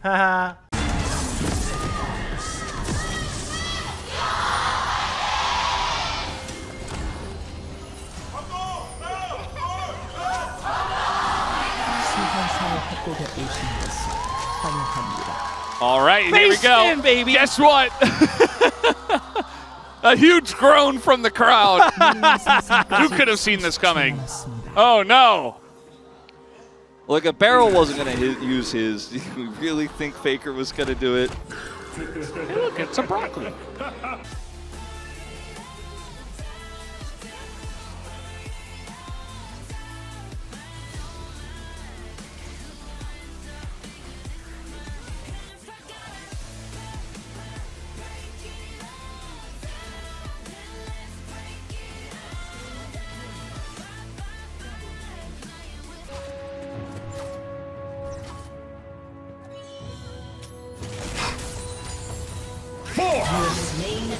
All right, Face here we go. In, baby. Guess what? A huge groan from the crowd. Who could have seen this coming? Oh no. Like a barrel wasn't gonna use his. You really think Faker was gonna do it? Hey, Look, it's a broccoli.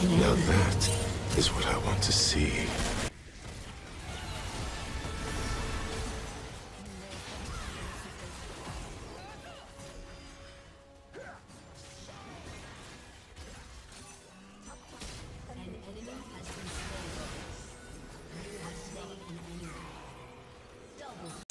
Now that is what I want to see.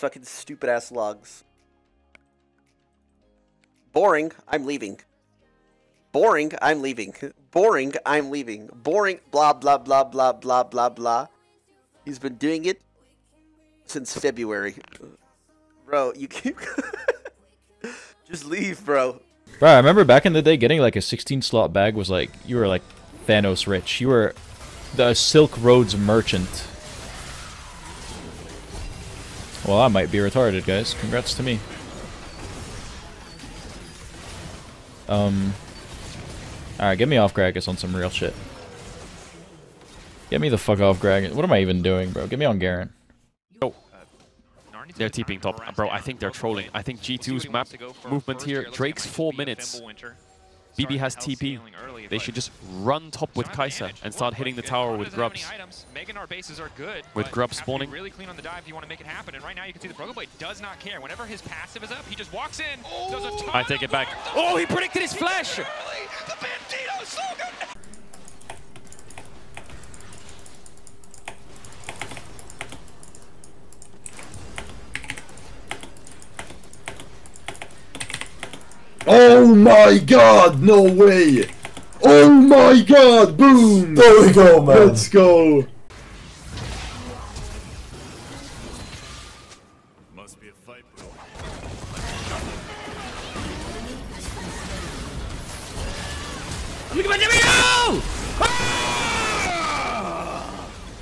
fucking stupid ass logs. Boring, I'm leaving. Boring, I'm leaving. Boring, I'm leaving. Boring, blah blah blah blah blah blah blah. He's been doing it since February. Bro, you keep Just leave, bro. Bro, I remember back in the day getting like a 16 slot bag was like you were like Thanos rich. You were the Silk Roads merchant. Well, I might be retarded, guys. Congrats to me. Um. Alright, get me off Gragas on some real shit. Get me the fuck off Gragas. What am I even doing, bro? Get me on Garen. They're TPing top. Bro, I think they're trolling. I think G2's map movement here. Drake's four minutes. BB has TP. They should just run top with Kai'Sa and start hitting the tower with Grubs. Making our bases are good. With Grubs have to be spawning. really clean on the dive if you want to make it happen. And right now you can see the Broken Blade does not care. Whenever his passive is up, he just walks in, does a oh! I take it back. Oh, he predicted his flash! The Bandito, so good! Oh my god, no way! Oh my god, boom! There we go, man. Let's go. Must be a fight, Look at my video! Ah!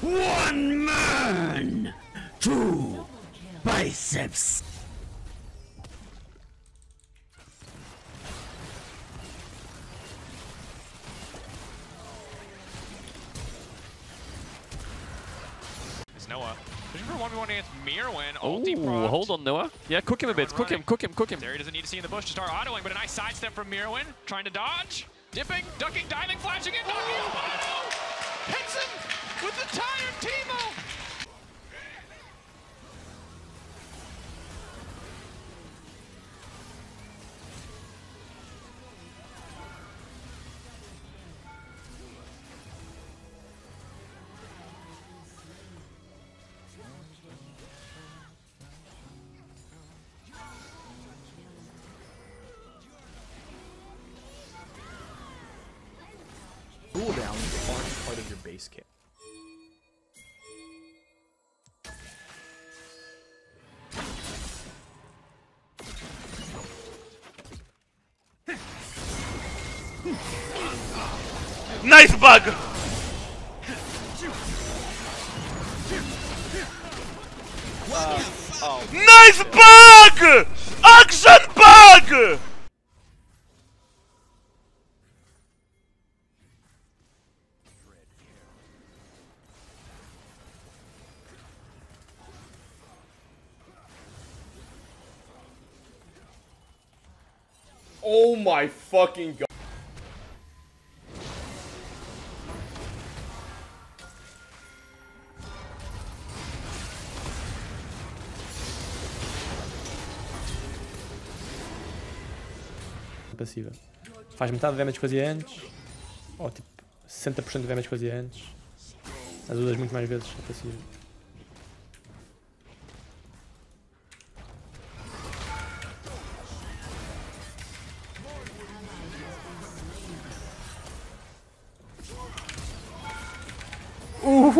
One man, two biceps. Noah. Pushing for 1v1 against Mirwin. Oh, hold on, Noah. Yeah, cook him a bit. Cook him, cook him, cook him. There he doesn't need to see in the bush to start autoing, but a nice sidestep from Mirwin. Trying to dodge. Dipping, ducking, diving, flashing it, knocking. Oh! Hits him with the tired Teemo. Cooldowns of your base kit. Nice bug! Nice bug! Action bug! Oh my fucking god. passiva. Faz metade do damage que fazia antes, ou tipo 60% do damage que fazia antes. As usas muito mais vezes a passiva.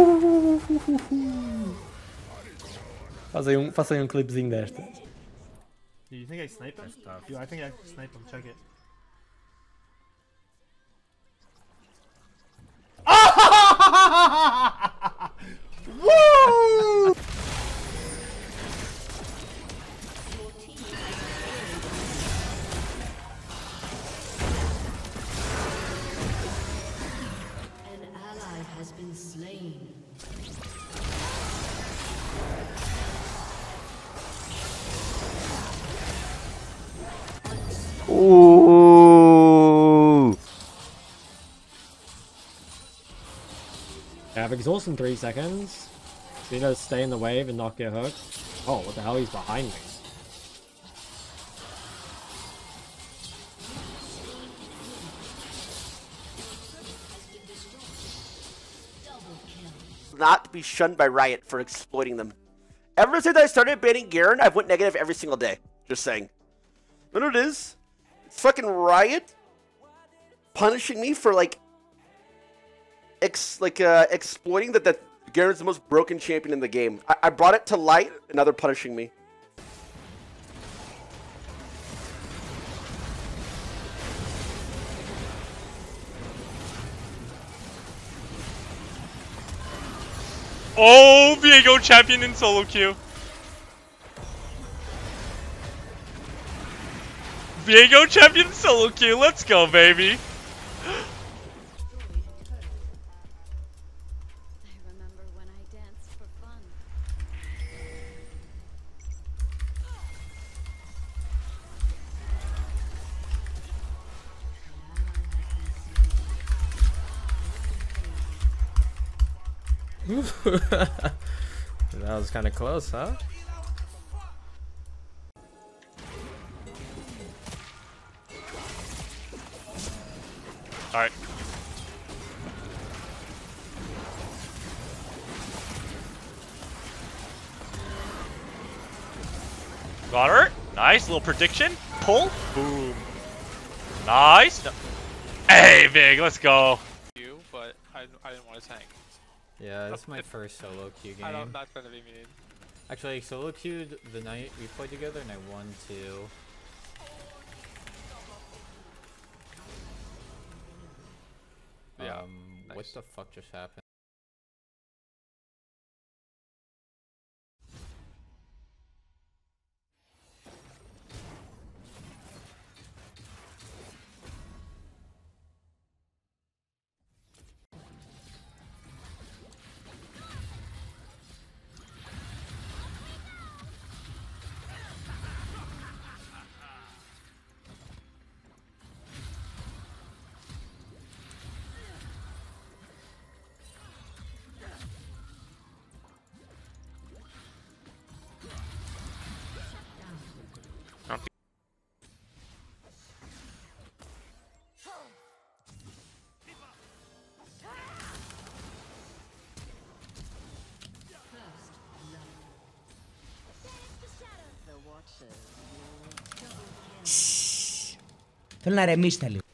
Faz aí um, faça aí um clipezinho desta. Do you think I snipe him? Yeah, I think I snipe him. Check it. Ooh. I have exhaust in three seconds. So you stay in the wave and not get hooked. Oh, what the hell? He's behind me. Not to be shunned by Riot for exploiting them. Ever since I started banning Garen, I've went negative every single day. Just saying. You it is? Fucking Riot punishing me for like ex like uh exploiting that that Garen's the most broken champion in the game. I, I brought it to light and now they're punishing me. Oh, Viego champion in solo queue. Viego champion solo queue. Let's go, baby. that was kind of close, huh? Alright. Got her. Nice little prediction. Pull. Boom. Nice. No- Hey, big. Let's go. You, but I, I didn't want to tank. Yeah, this is my first solo queue game. I don't, that's gonna be mean. Actually, I solo queued the night we played together and I won two. Yeah, Um, what the fuck just happened? Θέλω να ρεμίσετε λίγο.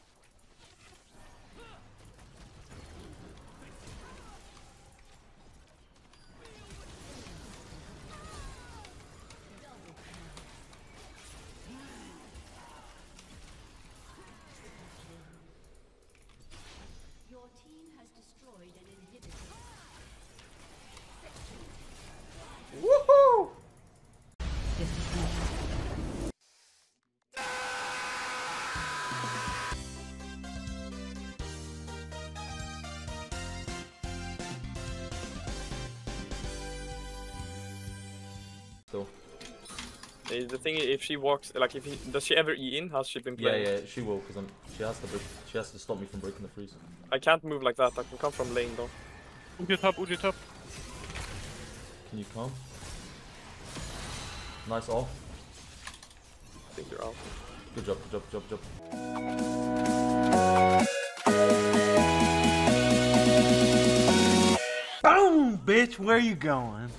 Eh, the thing is, if she walks, like, if he, does she ever eat in? Has she been Yeah, playing? yeah, yeah, she will, because she has to break, she has to stop me from breaking the freeze. I can't move like that. I can come from lane though. Udyr top, Udyr top. Can you come? Nice off. I think you're out. Good job, good job, good job, good job. Boom, bitch, where you going?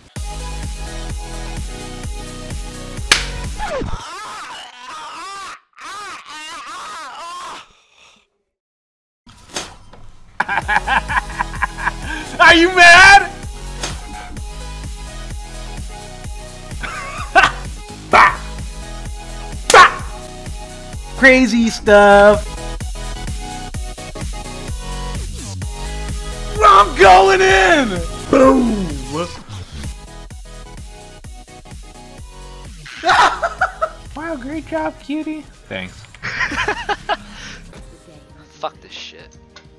Are you mad? bah! Bah! Crazy stuff. I'm going in! Boom! Great job, cutie. Thanks.